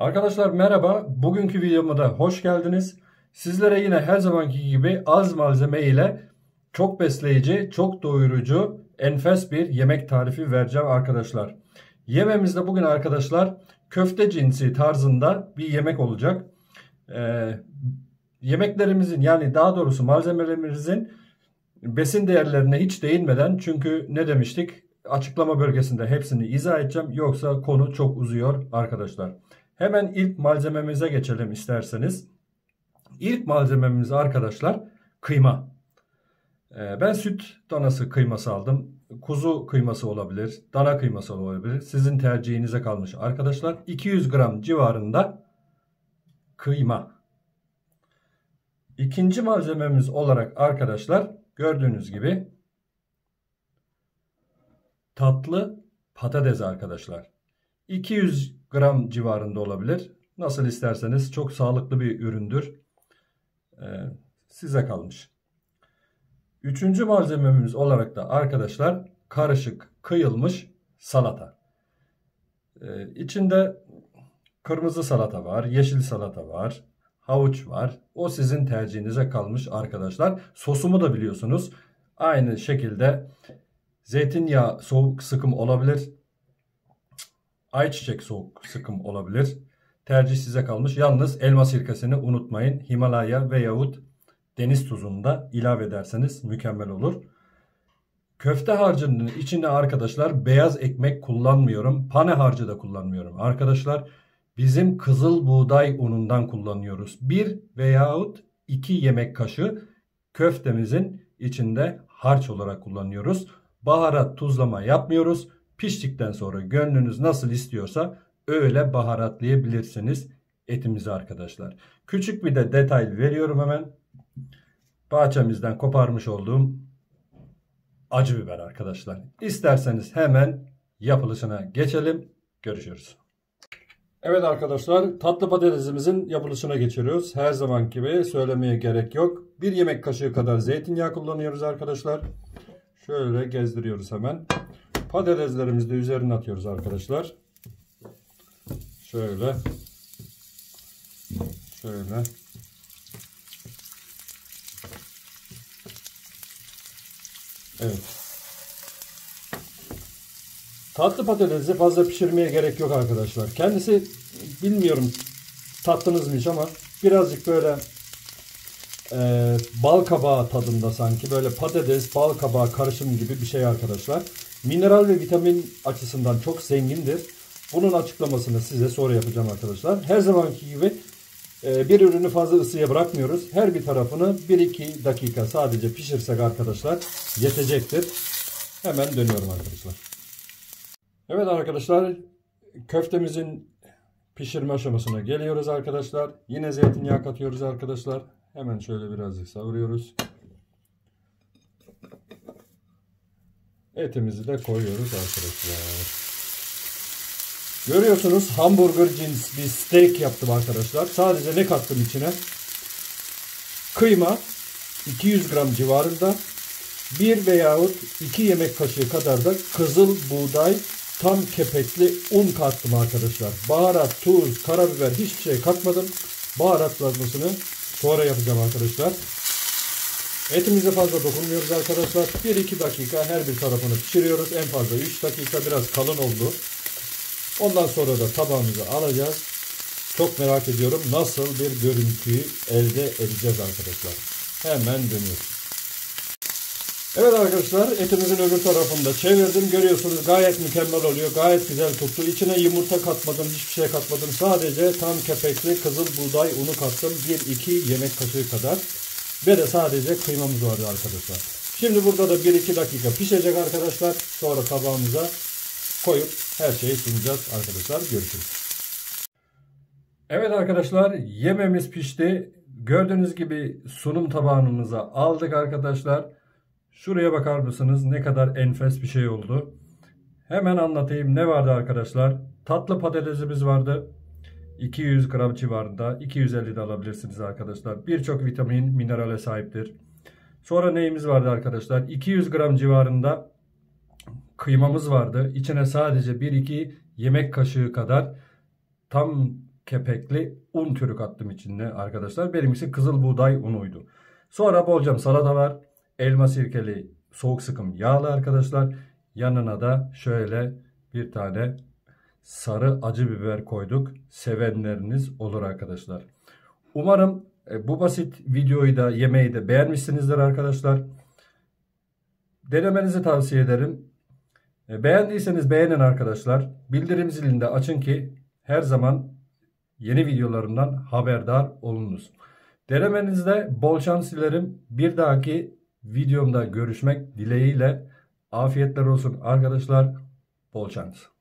Arkadaşlar merhaba. Bugünkü videoma da hoş geldiniz. Sizlere yine her zamanki gibi az malzeme ile çok besleyici, çok doyurucu, enfes bir yemek tarifi vereceğim arkadaşlar. Yemeğimizde bugün arkadaşlar köfte cinsi tarzında bir yemek olacak. Ee, yemeklerimizin yani daha doğrusu malzemelerimizin besin değerlerine hiç değinmeden çünkü ne demiştik açıklama bölgesinde hepsini izah edeceğim yoksa konu çok uzuyor arkadaşlar. Hemen ilk malzememize geçelim isterseniz. İlk malzememiz arkadaşlar kıyma. Ee, ben süt danası kıyması aldım. Kuzu kıyması olabilir, dana kıyması olabilir. Sizin tercihinize kalmış arkadaşlar. 200 gram civarında kıyma. İkinci malzememiz olarak arkadaşlar gördüğünüz gibi tatlı patates arkadaşlar. 200 gram civarında olabilir. Nasıl isterseniz çok sağlıklı bir üründür. Ee, size kalmış. Üçüncü malzememiz olarak da arkadaşlar karışık kıyılmış salata. Ee, içinde kırmızı salata var, yeşil salata var, havuç var. O sizin tercihinize kalmış arkadaşlar. Sosumu da biliyorsunuz. Aynı şekilde zeytinyağı soğuk sıkım olabilir. Ayçiçek soğuk sıkım olabilir. Tercih size kalmış. Yalnız elma sirkesini unutmayın. Himalaya veyahut deniz tuzunu da ilave ederseniz mükemmel olur. Köfte harcının içinde arkadaşlar beyaz ekmek kullanmıyorum. Pane harcı da kullanmıyorum. Arkadaşlar bizim kızıl buğday unundan kullanıyoruz. Bir veyahut iki yemek kaşığı köftemizin içinde harç olarak kullanıyoruz. Baharat tuzlama yapmıyoruz. Piştikten sonra gönlünüz nasıl istiyorsa öyle baharatlayabilirsiniz etimizi arkadaşlar. Küçük bir de detay veriyorum hemen. Bahçemizden koparmış olduğum acı biber arkadaşlar. İsterseniz hemen yapılışına geçelim. Görüşürüz. Evet arkadaşlar tatlı patatesimizin yapılışına geçiyoruz. Her zaman gibi söylemeye gerek yok. Bir yemek kaşığı kadar zeytinyağı kullanıyoruz arkadaşlar. Şöyle gezdiriyoruz hemen. Patateslerimizi de üzerine atıyoruz arkadaşlar. Şöyle. Şöyle. Evet. Tatlı patatesi fazla pişirmeye gerek yok arkadaşlar. Kendisi bilmiyorum tattınız mı hiç ama birazcık böyle e, bal kabağı tadında sanki. Böyle patates, bal kabağı karışımı gibi bir şey arkadaşlar. Mineral ve vitamin açısından çok zengindir. Bunun açıklamasını size sonra yapacağım arkadaşlar. Her zamanki gibi e, bir ürünü fazla ısıya bırakmıyoruz. Her bir tarafını 1-2 dakika sadece pişirsek arkadaşlar yetecektir. Hemen dönüyorum arkadaşlar. Evet arkadaşlar köftemizin pişirme aşamasına geliyoruz arkadaşlar. Yine zeytinyağı katıyoruz arkadaşlar. Hemen şöyle birazcık savuruyoruz. Etimizi de koyuyoruz arkadaşlar. Görüyorsunuz hamburger cins bir steak yaptım arkadaşlar. Sadece ne kattım içine? Kıyma 200 gram civarında. 1 veyahut 2 yemek kaşığı kadar da kızıl buğday tam kepekli un kattım arkadaşlar. Baharat, tuz, karabiber hiçbir şey katmadım. Baharatlanmasını sonra yapacağım arkadaşlar. Etimize fazla dokunmuyoruz arkadaşlar. 1-2 dakika her bir tarafını pişiriyoruz. En fazla 3 dakika biraz kalın oldu. Ondan sonra da tabağımıza alacağız. Çok merak ediyorum nasıl bir görüntüyü elde edeceğiz arkadaşlar. Hemen dönüyoruz. Evet arkadaşlar etimizin öbür tarafında çevirdim. Görüyorsunuz gayet mükemmel oluyor. Gayet güzel tuttu. İçine yumurta katmadım. Hiçbir şey katmadım. Sadece tam kepekli kızıl buğday unu kattım. 1-2 yemek kaşığı kadar. Ve de sadece kıymamız vardı arkadaşlar. Şimdi burada da 1-2 dakika pişecek arkadaşlar. Sonra tabağımıza koyup her şeyi sunacağız arkadaşlar. Görüşürüz. Evet arkadaşlar yememiz pişti. Gördüğünüz gibi sunum tabağımıza aldık arkadaşlar. Şuraya bakar mısınız ne kadar enfes bir şey oldu. Hemen anlatayım ne vardı arkadaşlar. Tatlı patatesimiz vardı. 200 gram civarında 250 de alabilirsiniz arkadaşlar. Birçok vitamin minerale sahiptir. Sonra neyimiz vardı arkadaşlar? 200 gram civarında kıymamız vardı. İçine sadece 1-2 yemek kaşığı kadar tam kepekli un türü kattım içinde arkadaşlar. Benimkisi kızıl buğday unuydu. Sonra bolcam salata var. Elma sirkeli soğuk sıkım yağlı arkadaşlar. Yanına da şöyle bir tane sarı acı biber koyduk. Sevenleriniz olur arkadaşlar. Umarım e, bu basit videoyu da yemeği de beğenmişsinizdir arkadaşlar. Denemenizi tavsiye ederim. E, beğendiyseniz beğenin arkadaşlar. Bildirim zilini de açın ki her zaman yeni videolarımdan haberdar olunuz. Denemenizde bol şans dilerim. Bir dahaki videomda görüşmek dileğiyle afiyetler olsun arkadaşlar. Bol şans.